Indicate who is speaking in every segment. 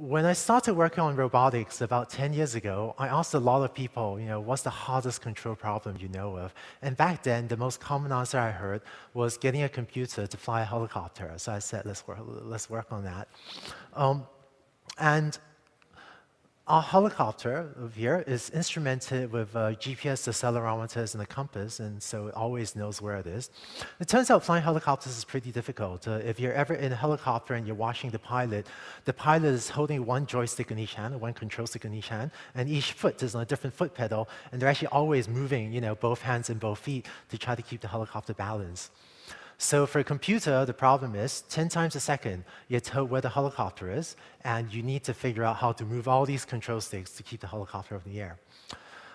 Speaker 1: when I started working on robotics about 10 years ago, I asked a lot of people, you know, what's the hardest control problem you know of? And back then, the most common answer I heard was getting a computer to fly a helicopter. So I said, let's work, let's work on that. Um, and our helicopter here is instrumented with uh, GPS accelerometers and a compass, and so it always knows where it is. It turns out flying helicopters is pretty difficult. Uh, if you're ever in a helicopter and you're watching the pilot, the pilot is holding one joystick in each hand, one control stick in each hand, and each foot is on a different foot pedal, and they're actually always moving, you know, both hands and both feet to try to keep the helicopter balanced. So for a computer, the problem is 10 times a second, you're told where the helicopter is, and you need to figure out how to move all these control sticks to keep the helicopter in the air.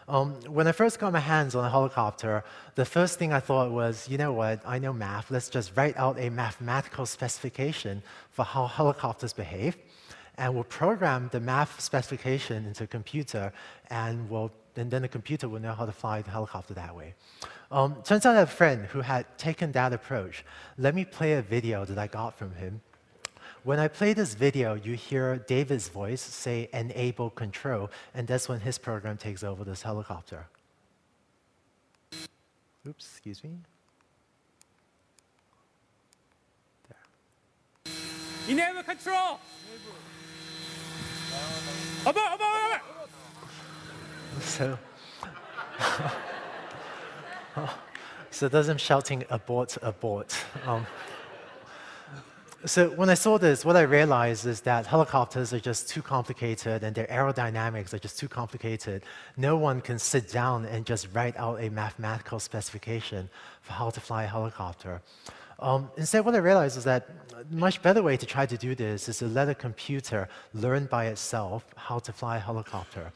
Speaker 1: Um, when I first got my hands on a helicopter, the first thing I thought was, you know what, I know math, let's just write out a mathematical specification for how helicopters behave, and we'll program the math specification into a computer, and, we'll, and then the computer will know how to fly the helicopter that way. Um, turns out I have a friend who had taken that approach. Let me play a video that I got from him. When I play this video, you hear David's voice say enable control, and that's when his program takes over this helicopter. Oops, excuse me.
Speaker 2: There. Enable control! Abort, abort, abort!
Speaker 1: So. so there's him shouting, abort, abort. Um, so when I saw this, what I realized is that helicopters are just too complicated and their aerodynamics are just too complicated. No one can sit down and just write out a mathematical specification for how to fly a helicopter. Um, instead, what I realized is that a much better way to try to do this is to let a computer learn by itself how to fly a helicopter.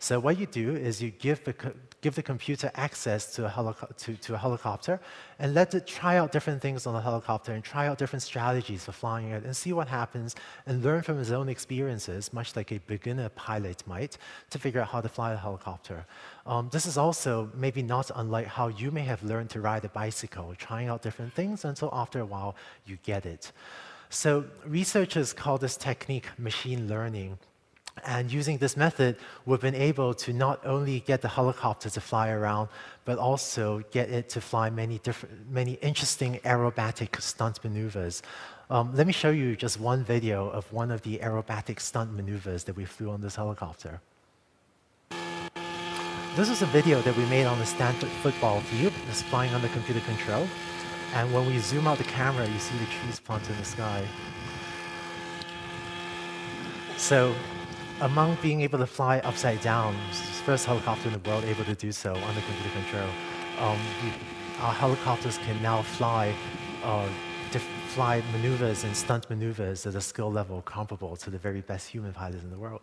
Speaker 1: So what you do is you give the, give the computer access to a, to, to a helicopter and let it try out different things on the helicopter and try out different strategies for flying it and see what happens and learn from his own experiences, much like a beginner pilot might, to figure out how to fly a helicopter. Um, this is also maybe not unlike how you may have learned to ride a bicycle, trying out different things until after a while you get it. So researchers call this technique machine learning. And using this method, we've been able to not only get the helicopter to fly around, but also get it to fly many, different, many interesting aerobatic stunt maneuvers. Um, let me show you just one video of one of the aerobatic stunt maneuvers that we flew on this helicopter. This is a video that we made on the Stanford football field. It's flying under computer control. And when we zoom out the camera, you see the trees planted in the sky. So among being able to fly upside down, first helicopter in the world able to do so under computer control, um, our helicopters can now fly, uh, fly maneuvers and stunt maneuvers at a skill level comparable to the very best human pilots in the world.